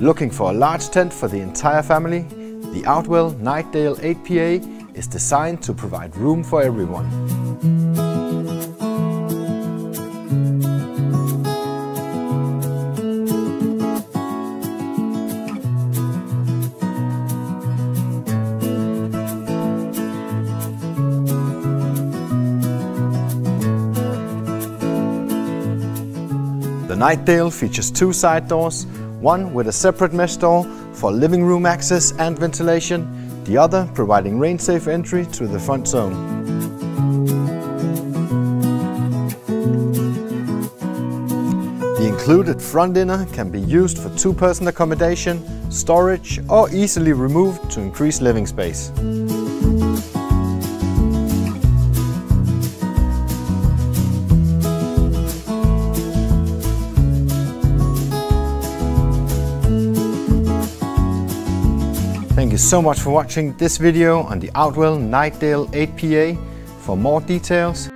Looking for a large tent for the entire family? The Outwell Knightdale 8PA is designed to provide room for everyone. The Knightdale features two side doors, one with a separate mesh door for living room access and ventilation, the other providing rain-safe entry to the front zone. The included front inner can be used for two-person accommodation, storage or easily removed to increase living space. Thank you so much for watching this video on the Outwell Knightdale 8PA. For more details,